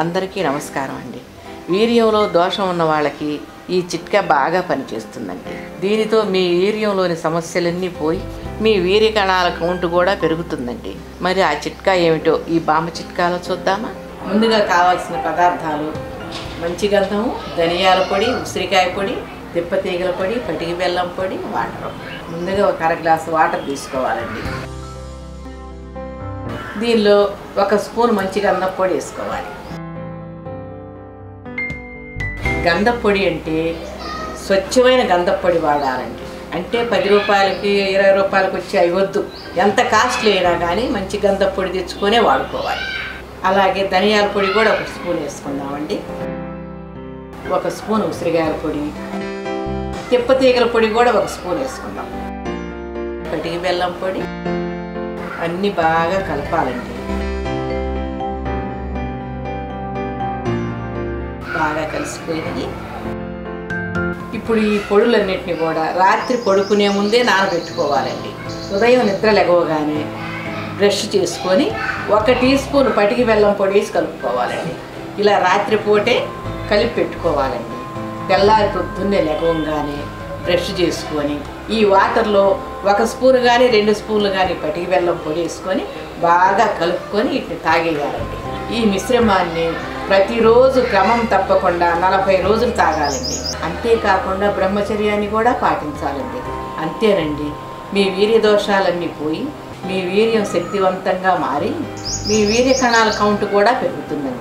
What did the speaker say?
అందరికీ నమస్కారం అండి. వీర్యంలో దోషం ఉన్న వాళ్ళకి ఈ చిట్కా బాగా పనిచేస్తుందండి. దీనితో మీ వీర్యంలోని సమస్యలన్నీ పోయి మీ వీర్య కణాల కౌంట్ కూడా పెరుగుతుందండి. మరి ఆ చిట్కా ఏమిటో ఈ బామ్మ చిట్కాలో చూద్దామా? ముందుగా కావాల్సిన పదార్థాలు మంచి గంధము ధనియాల పొడి ఉసిరికాయ పొడి తిప్పతీగల పొడి పటికి బెల్లం పొడి వాటర్. ముందుగా ఒక అర గ్లాసు వాటర్ తీసుకోవాలండి. దీనిలో ఒక స్పూన్ మంచి గంధం పొడి వేసుకోవాలి. గంధపొడి అంటే స్వచ్ఛమైన గంధపొడి వాడాలండి. అంటే పది రూపాయలకి ఇరవై రూపాయలకి వచ్చి అవి వద్దు. ఎంత కాస్ట్లీ అయినా కానీ మంచి గంధపొడి తెచ్చుకొనే వాడుకోవాలి. అలాగే ధనియాల పొడి కూడా ఒక స్పూన్ వేసుకుందామండి. ఒక స్పూన్ ఉసిరికాయల పొడి తిప్పతీగల పొడి కూడా ఒక స్పూన్ వేసుకుందాం. కటికి బెల్లం పొడి అన్నీ బాగా కలపాలండి. బాగా కలిసిపోయినాయి. ఇప్పుడు ఈ పొడులన్నిటిని కూడా రాత్రి పడుకునే ముందే నానబెట్టుకోవాలండి. ఉదయం నిద్ర లెగవగానే బ్రష్ చేసుకొని ఒక టీ స్పూన్ పటికి బెల్లం పొడి వేసి కలుపుకోవాలండి. ఇలా రాత్రిపూటే కలిపి పెట్టుకోవాలండి. తెల్లారి పొద్దున్నే లెగవంగానే బ్రష్ చేసుకొని ఈ వాటర్లో ఒక స్పూన్ కానీ రెండు స్పూన్లు కానీ పటికి బెల్లం పొడి వేసుకొని బాగా కలుపుకొని ఇట్ని తాగేయాలండి. ఈ మిశ్రమాన్ని ప్రతిరోజు క్రమం తప్పకుండా నలభై రోజులు తాగాలండి. అంతేకాకుండా బ్రహ్మచర్యాన్ని కూడా పాటించాలండి. అంతేనండి మీ వీర్య దోషాలన్నీ పోయి మీ వీర్యం శక్తివంతంగా మారి మీ వీర్య కణాల కౌంట్ కూడా పెరుగుతుంది.